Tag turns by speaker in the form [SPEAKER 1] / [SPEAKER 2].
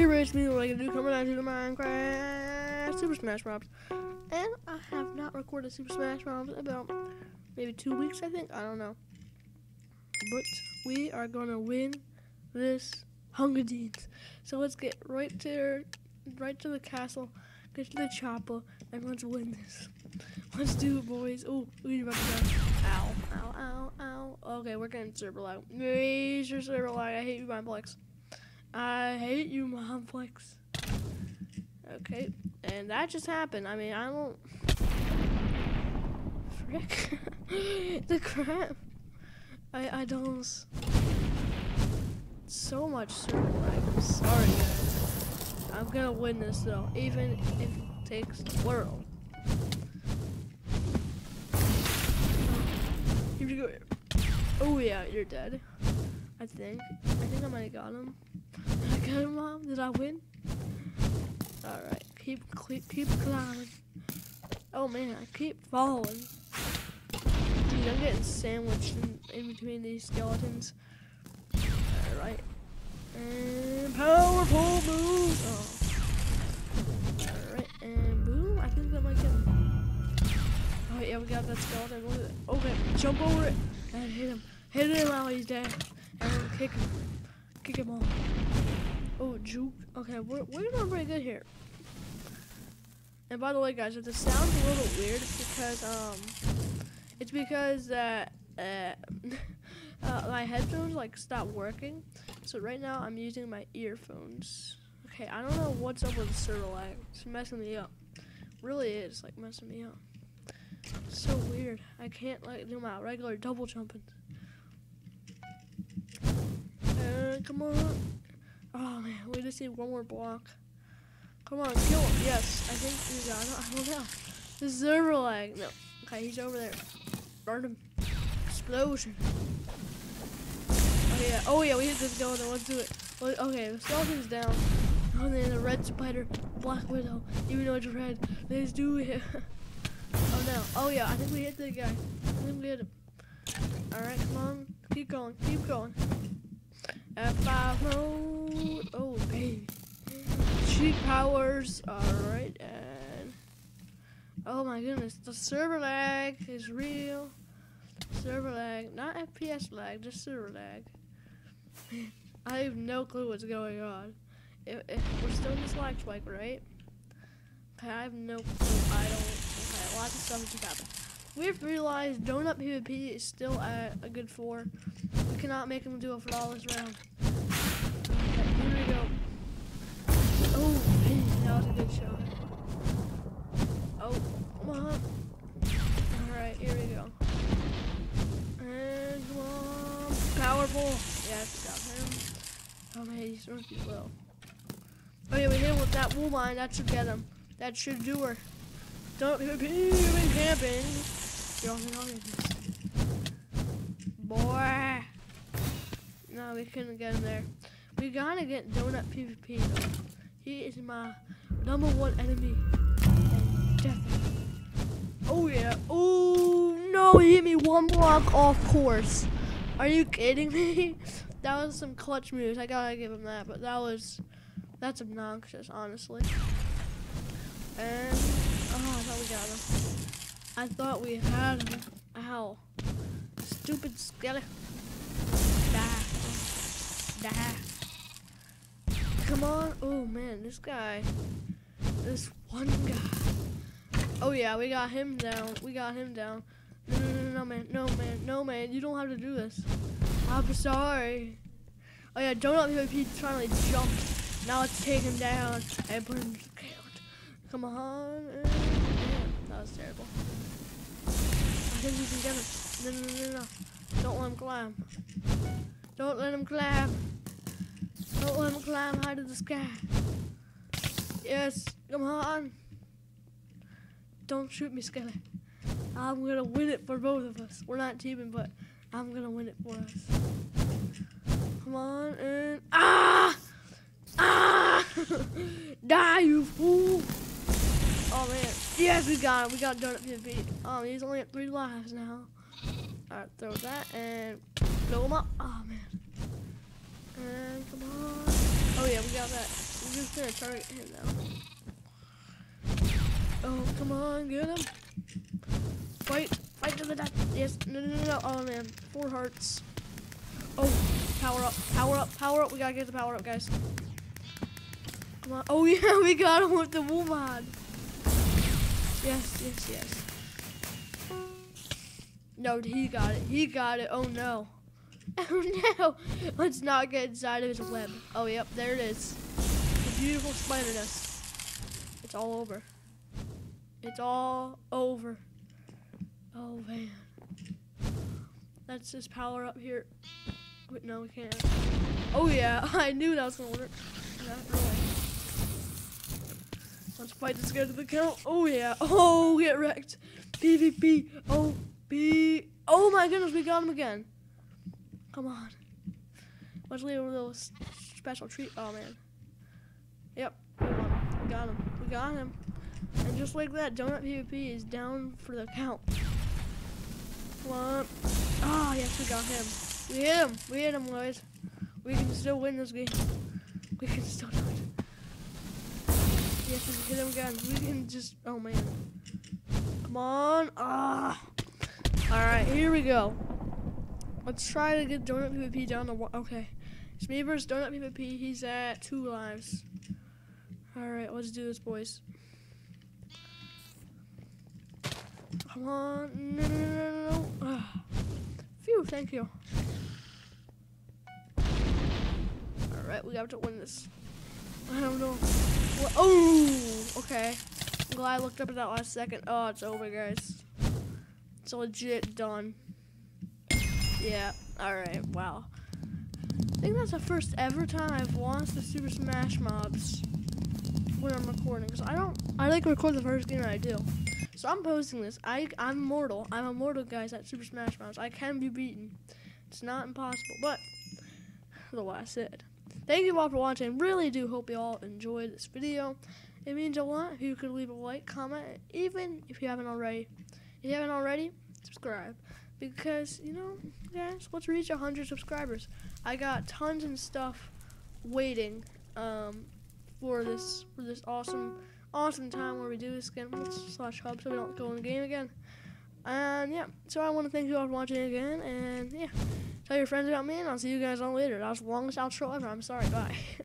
[SPEAKER 1] Hey, Rich, me, what I can do coming the Minecraft Super Smash Bros. And I have not recorded Super Smash Bros. about maybe two weeks, I think. I don't know. But we are gonna win this Hunger Games. So let's get right to right to the castle, get to the chopper, and let's win this. Let's do it, boys. Oh, we're about to go. Ow, ow, ow, ow. Okay, we're getting server lag. Major server lag. I hate you, Mineplex. I hate you, Mineplex. Okay, and that just happened. I mean, I don't. Frick. the crap. I I don't. So much server lag. I'm sorry, guys. I'm gonna win this though, even if it takes the world. Here we go. Oh yeah, you're dead. I think. I think I might have got him. I Mom? Did I win? Alright, keep, keep, keep climbing. Oh man, I keep falling. Dude, I'm getting sandwiched in, in between these skeletons. Alright. And powerful move! Oh. Alright, and boom. I think that might get. Oh yeah, we got that skeleton. Okay, oh, jump over it and hit him. Hit him while he's dead. And kick him. Kick him off. Oh, juke. Okay, we're, we're doing pretty good here. And by the way, guys, if this sounds a little weird, it's because, um, it's because, that uh, uh, my headphones, like, stopped working. So right now, I'm using my earphones. Okay, I don't know what's up with the server lag. It's messing me up. Really is, like, messing me up. It's so weird. I can't, like, do my regular double jumping. Uh, come on. Oh man, we just need one more block. Come on, kill him. Yes, I think we got him. I don't know. The server lag. No. Okay, he's over there. Burn him. Explosion. Oh yeah. Oh yeah, we hit this skeleton. Let's do it. Okay, the skeleton's down. Oh, and then the red spider, black widow. Even though it's red, let's do it. oh no. Oh yeah, I think we hit the guy. I think we hit him. All right, come on. Keep going. Keep going. F5 mode. Oh, baby. Cheat powers. Alright, and. Oh my goodness. The server lag is real. Server lag. Not FPS lag, just server lag. I have no clue what's going on. If, we're still in this lag spike, right? Okay, I have no clue. I don't. Okay, lots of stuff just happened. We've realized Donut PvP is still at a good four. We cannot make him do a flawless round. Okay, here we go. Oh, man, that was a good shot. Oh, come on. Alright, here we go. And come on. Powerful. Yes, got him. Oh man, he's really low. Oh, yeah, we hit him with that wool mine. That should get him. That should do her. Donut PvP, you've Boy. No, we couldn't get in there. We gotta get Donut PvP. He is my number one enemy. Oh yeah. Oh no, he hit me one block off course. Are you kidding me? That was some clutch moves. I gotta give him that, but that was that's obnoxious, honestly. And oh, I thought we got him. I thought we had him. Ow. Stupid skeleton. Die. Die. Come on. Oh man, this guy. This one guy. Oh yeah, we got him down. We got him down. No, no, no, no, man. No, man. No, man. You don't have to do this. I'm sorry. Oh yeah, Don't Donut PvP trying to jump. Now let's take him down and put him out. Come on. That was terrible. I think we can get. No, no, no, no. Don't let him climb. Don't let him climb. Don't let him climb high to the sky. Yes, come on. Don't shoot me, Skelly. I'm gonna win it for both of us. We're not teaming, but I'm gonna win it for us. Come on, and ah! Ah! Die, you fool! Yes, we got him. We got Donut PvP. Um, he's only at three lives now. Alright, throw that and blow him up. Oh man. And come on. Oh yeah, we got that. I'm just gonna target him now. Oh, come on, get him. Fight, fight to the death. Yes, no, no, no, no. Oh man, four hearts. Oh, power up, power up, power up. We gotta get the power up, guys. Come on. Oh yeah, we got him with the Woomod. Yes, yes, yes. No, he got it. He got it. Oh no. Oh no. Let's not get inside of his web. Oh yep, there it is. The beautiful spider nest. It's all over. It's all over. Oh man. Let's just power up here. Wait, no, we can't. Oh yeah, I knew that was gonna work. Let's fight this guy to the count. Oh yeah. Oh, get wrecked. PvP. Oh, B. Oh my goodness, we got him again. Come on. Let's leave a little special treat. Oh man. Yep, we got him. We got him. And just like that, Donut PvP is down for the count. Ah, yes, we got him. We hit him. We hit him, boys. We can still win this game. We can still do can hit him again. We can just. Oh man. Come on. Ah. All right, here we go. Let's try to get Donut PvP down to one. Okay. Versus Donut PvP. He's at two lives. All right, let's do this, boys. Come on. No, no, no, no, no. Ah. Phew, thank you. All right, we have to win this. Okay. I'm glad I looked up at that last second. Oh, it's over, guys. It's legit done. Yeah. All right. Wow. I think that's the first ever time I've lost the Super Smash mobs when I'm recording. Cause I don't. I like record the first game I do. So I'm posting this. I I'm mortal. I'm immortal, guys. At Super Smash Bros. I can be beaten. It's not impossible, but the what I said. Thank you all for watching. Really do hope you all enjoyed this video. It means a lot if you could leave a like, comment, even if you haven't already. If you haven't already, subscribe. Because, you know, guys, let's reach 100 subscribers. I got tons and stuff waiting um, for this for this awesome awesome time where we do this again slash hub so we don't go in the game again. And yeah, so I want to thank you all for watching again. And yeah, tell your friends about me, and I'll see you guys all later. That was the longest outro ever. I'm sorry. Bye.